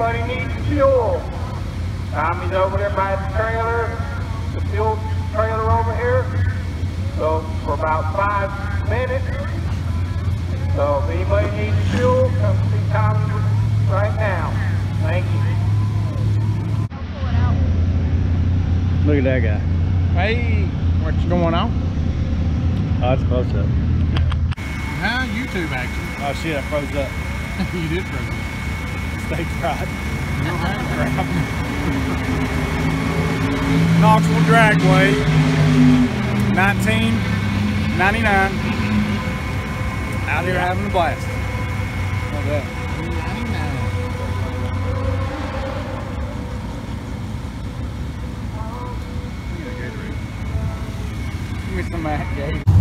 anybody needs fuel, Tommy's over there by the trailer, the fuel trailer over here. So for about five minutes. So if anybody needs fuel, come see Tommy right now. Thank you. Look at that guy. Hey, what's going on? Oh, it's close up. Huh? YouTube action. Oh shit, I froze up. you did bring it. Steak fried. Knoxville Dragway, 1999. Out here having a blast. At that. Give me some Matt Gay.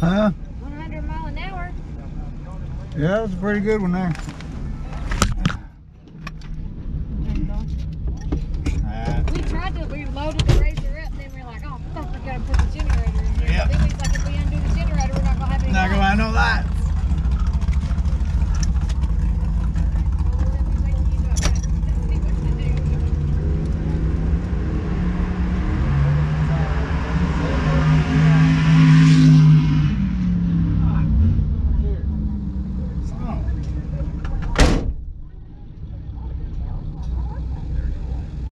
Huh? 100 mile an hour. Yeah, that was a pretty good one there.